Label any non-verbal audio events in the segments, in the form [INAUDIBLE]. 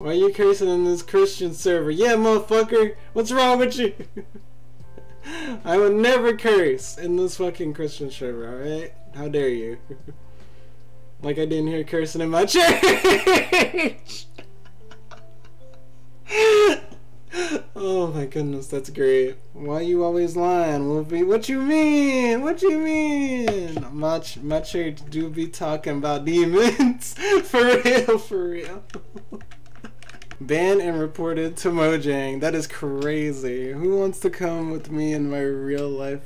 Why are you cursing in this Christian server? Yeah, motherfucker! What's wrong with you? [LAUGHS] I would never curse in this fucking Christian server, alright? How dare you? [LAUGHS] like I didn't hear cursing in my [LAUGHS] church! oh my goodness, that's great. Why you always lying, Wolfie? What you mean? What you mean? My, ch my church do be talking about demons. for real, for real. Banned and reported to Mojang. That is crazy. Who wants to come with me in my real life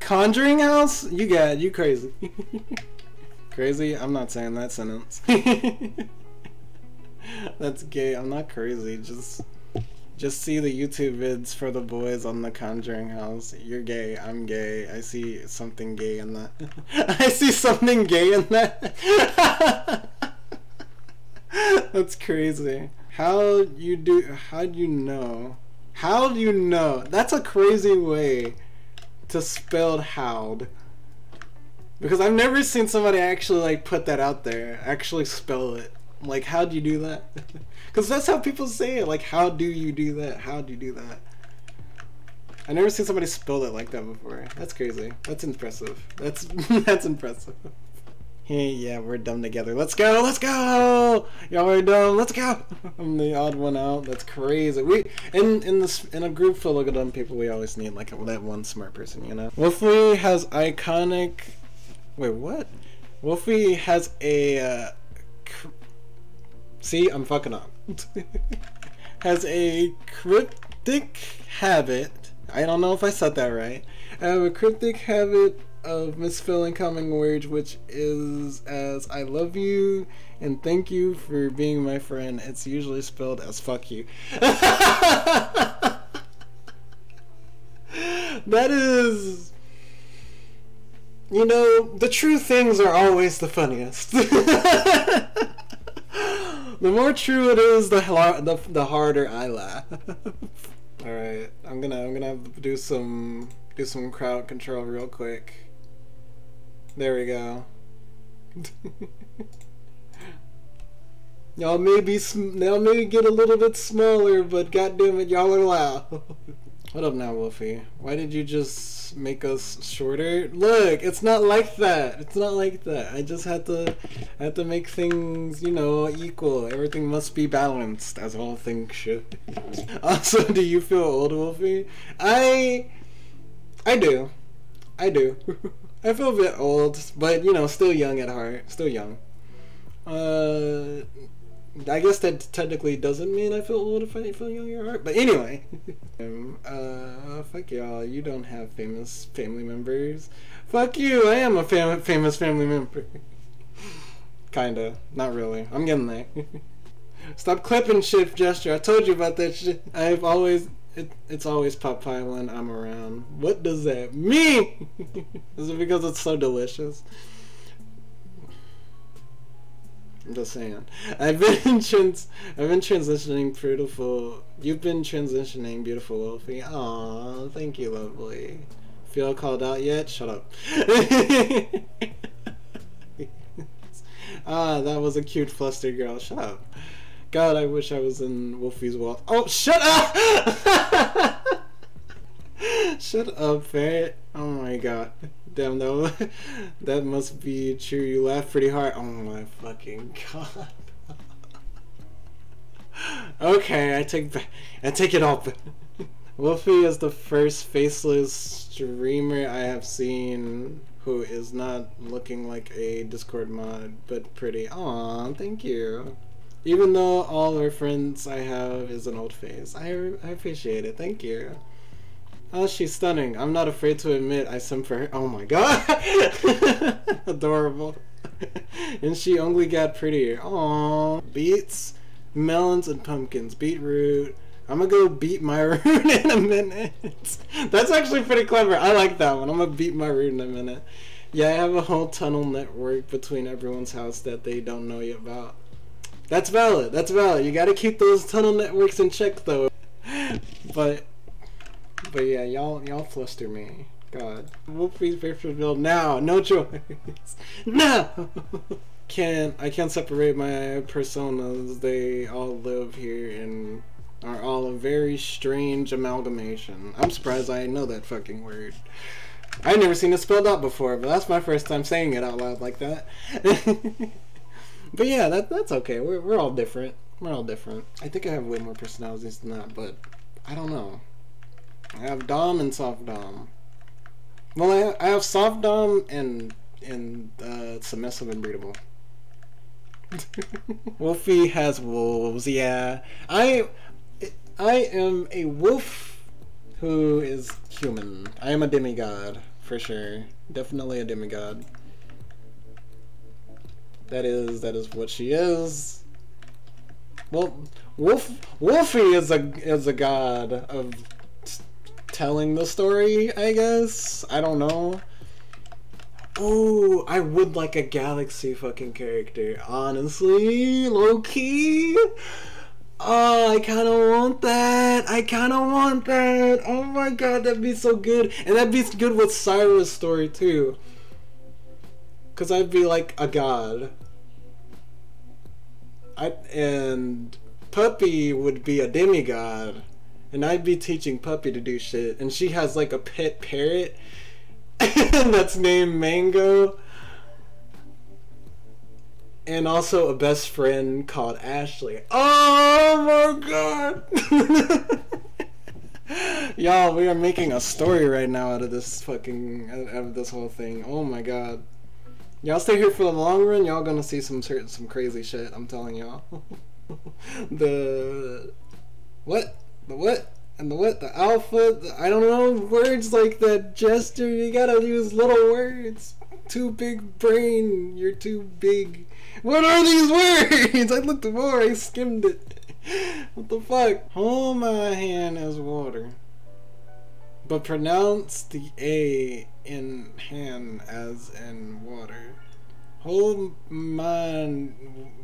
conjuring house? You got. You crazy. [LAUGHS] crazy? I'm not saying that sentence. [LAUGHS] That's gay. I'm not crazy. Just just see the YouTube vids for the boys on the Conjuring House. You're gay. I'm gay. I see something gay in that. [LAUGHS] I see something gay in that. That's crazy. How you do? How do you know? How do you know? That's a crazy way to spell howd. Because I've never seen somebody actually like put that out there, actually spell it. Like, how do you do that? [LAUGHS] Because that's how people say it. Like, how do you do that? How do you do that? I never seen somebody spell it like that before. That's crazy. That's impressive. That's [LAUGHS] that's impressive. [LAUGHS] Yeah, we're dumb together. Let's go, let's go! Y'all are dumb, let's go! [LAUGHS] I'm the odd one out. That's crazy. We in in this in a group full of dumb people, we always need like that one smart person, you know. Wolfie has iconic. Wait, what? Wolfie has a. Uh, See, I'm fucking up. [LAUGHS] has a cryptic habit. I don't know if I said that right. I have a cryptic habit of misspelling common words, which is as I love you and thank you for being my friend. It's usually spelled as fuck you. [LAUGHS] that is. You know, the true things are always the funniest. [LAUGHS] the more true it is, the, the, the harder I laugh. [LAUGHS] All right, I'm gonna I'm gonna do some do some crowd control real quick. There we go. y'all may be y'all may get a little bit smaller, but goddamn it, y'all are loud. [LAUGHS] what up now, Wolfie? Why did you just make us shorter? Look, it's not like that. It's not like that. I just had to had to make things, you know, equal. Everything must be balanced, as all things should. [LAUGHS] also, do you feel old, Wolfie? I I do. I do. [LAUGHS] I feel a bit old, but you know, still young at heart. Still young. Uh, I guess that technically doesn't mean I feel old if I feel young at heart. But anyway, [LAUGHS] um, uh, fuck y'all. You don't have famous family members. Fuck you. I am a fam- famous family member. [LAUGHS] Kinda. Not really. I'm getting there. [LAUGHS] Stop clipping shit, gesture. I told you about that shit. I've always it, it's always pot pie when I'm around. What does that mean? [LAUGHS] Is it because it's so delicious? I'm just saying. I've been trans I've been transitioning beautiful you've been transitioning beautiful Wolfie. Aw, thank you, lovely. Feel called out yet? Shut up. [LAUGHS] ah, that was a cute flustered girl. Shut up. God, I wish I was in Wolfie's Wall. Oh, shut up! [LAUGHS] shut up, ferret. Oh my god. Damn, though. [LAUGHS] that must be true. You laugh pretty hard. Oh my fucking god. [LAUGHS] okay, I take I take it off. Wolfie is the first faceless streamer I have seen who is not looking like a Discord mod, but pretty. Aw, thank you. Even though all friends I have is an old face. I, I appreciate it. Thank you. Oh, she's stunning. I'm not afraid to admit I sim for her. Oh my god. [LAUGHS] Adorable. [LAUGHS] and she only got prettier. Aww. Beets, melons, and pumpkins. Beetroot. I'm gonna go beat my [LAUGHS] root in a minute. That's actually pretty clever. I like that one. I'm gonna beat my root in a minute. Yeah, I have a whole tunnel network between everyone's house that they don't know yet about. That's valid. That's valid. You gotta keep those tunnel networks in check, though. But, but yeah, y'all, y'all fluster me. God, Wolfie's Bakersfield now. No choice. [LAUGHS] No. can't I can't separate my personas. They all live here and are all a very strange amalgamation. I'm surprised I know that fucking word. I've never seen it spelled out before, but that's my first time saying it out loud like that. [LAUGHS] but yeah, that that's okay. We're we're all different. We're all different. I think I have way more personalities than that, but I don't know. I have Dom and Soft Dom. Well, I, I have Soft Dom and and uh, Submissive and Breedable. [LAUGHS] Wolfie has wolves, yeah. I I am a wolf who is human. I am a demigod, for sure. Definitely a demigod. That is that is what she is. Well, Wolf Wolfie is a is a god of telling the story, I guess. I don't know. Oh, I would like a galaxy fucking character. Honestly, low key. Oh, I kind of want that. I kind of want that. Oh my god, that'd be so good. And that'd be good with Cyrus' story too. Cause I'd be like a god. I and Puppy would be a demigod. And I'd be teaching Puppy to do shit. And she has like a pet parrot [LAUGHS] that's named Mango. And also a best friend called Ashley. Oh my god! [LAUGHS] Y'all, we are making a story right now out of this fucking out of this whole thing. Oh my god. Y'all stay here for the long run, y'all gonna see some certain some crazy shit, I'm telling y'all. [LAUGHS] the what? The what? and the what, the alpha, the, I don't know, words like that gesture, you gotta use little words. Too big brain, you're too big. What are these words? [LAUGHS] I looked more, I skimmed it. What the fuck? Hold my hand as water. But pronounce the A in hand as in water. Hold my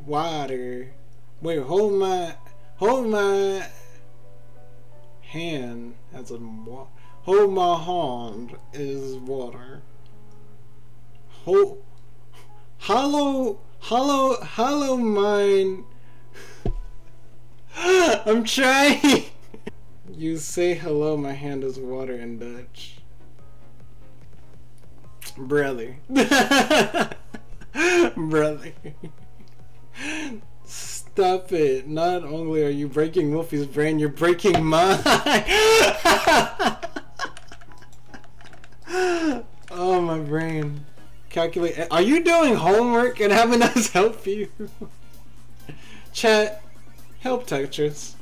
water. Wait, hold my hold my hand as a hold my hand is water. Hold hollow hollow hollow mine. [LAUGHS] I'm trying. You say hello. My hand is water in Dutch. Brother. [LAUGHS] Brother. Stop it. Not only are you breaking Wolfie's brain, you're breaking mine. [LAUGHS] oh, my brain. Calculate. Are you doing homework and having us [LAUGHS] help you? Chat, help Tetris.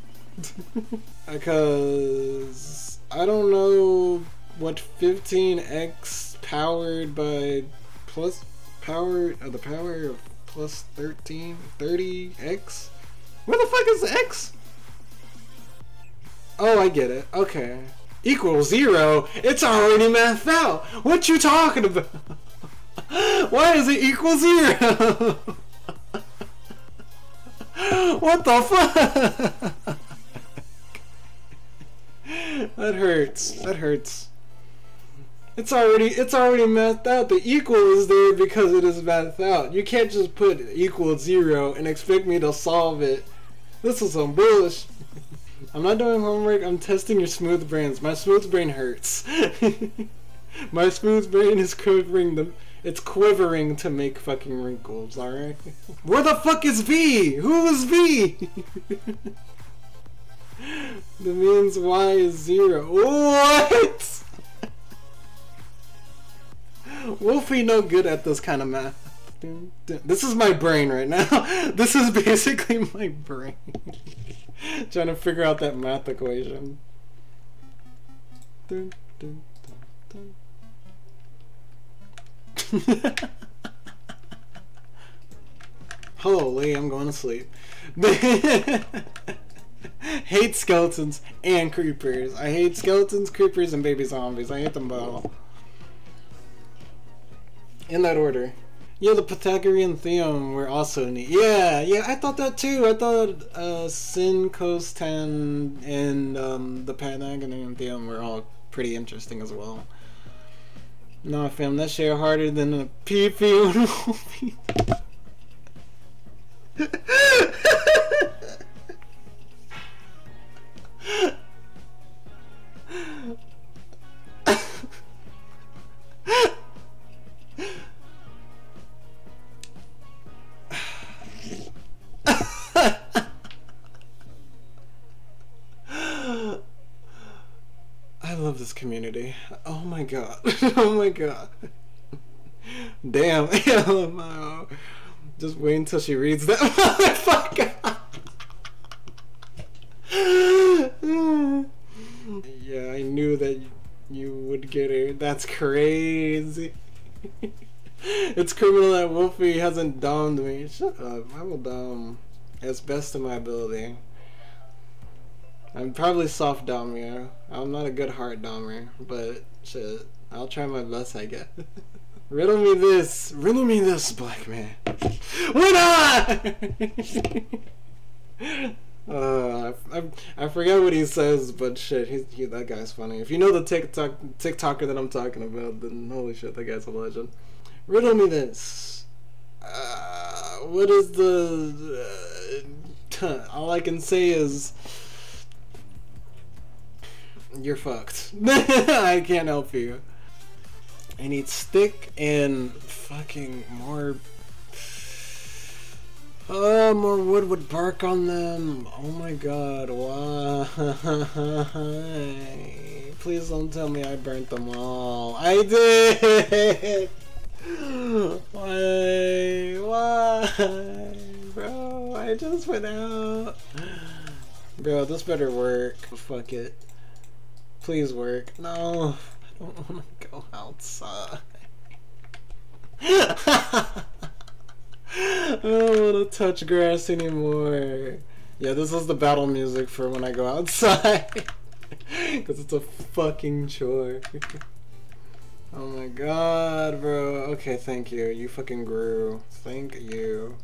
[LAUGHS] because I don't know what 15x powered by plus power, uh, the power of plus 13, 30x? Where the fuck is x? Oh, I get it. Okay. Equals zero? It's already mathed out. What you talking about? [LAUGHS] Why is it equal zero? [LAUGHS] what the fuck? That hurts. That hurts. It's already it's already mathed out. The equal is there because it is mathed out. You can't just put equal zero and expect me to solve it. This is some bullshit. I'm not doing homework. I'm testing your smooth brains. My smooth brain hurts. [LAUGHS] My smooth brain is quivering. The it's quivering to make fucking wrinkles. All right. [LAUGHS] Where the fuck is V? Who is V? [LAUGHS] that means Y is zero. What? Wolfie no good at this kind of math. This is my brain right now. [LAUGHS] This is basically my brain. [LAUGHS] Trying to figure out that math equation. [LAUGHS] Holy, I'm going to sleep. [LAUGHS] hate skeletons and creepers. I hate skeletons, creepers, and baby zombies. I hate them both. In that order. Yeah, the Pythagorean theorem were also neat. Yeah, yeah, I thought that too. I thought uh, sin, cos, tan, and um, the Pythagorean theorem were all pretty interesting as well. Nah, fam, that shit harder than a PP [LAUGHS] I love this community. Oh my god. [LAUGHS] oh my god. Damn. LMAO. [LAUGHS] Just wait until she reads that [LAUGHS] motherfucker. yeah, I knew that you would get her. That's crazy. it's criminal that Wolfie hasn't domed me. Shut up. I will dom as best of my ability. I'm probably soft dom. I'm not a good hard domer, but shit, I'll try my best, I guess. [LAUGHS] Riddle me this. Riddle me this, black man. What [LAUGHS] uh, I, I forget what he says, but shit, he, that guy's funny. If you know the TikTok TikToker that I'm talking about, then holy shit, that guy's a legend. Riddle me this. Uh, what is the? Uh, [LAUGHS] all I can say is you're fucked. [LAUGHS] I can't help you. I need stick and fucking more. Oh, more wood would bark on them. Oh my god, why? [LAUGHS] Please don't tell me I burnt them all. I did! [LAUGHS] Why? Why? Bro, I just went out. Bro, this better work. Fuck it. Please work. No, I don't want to go outside. [LAUGHS] I don't want to touch grass anymore. Yeah, this is the battle music for when I go outside. [LAUGHS] Because it's a fucking chore. [LAUGHS] oh my god, bro. Okay, thank you. You fucking grew. Thank you.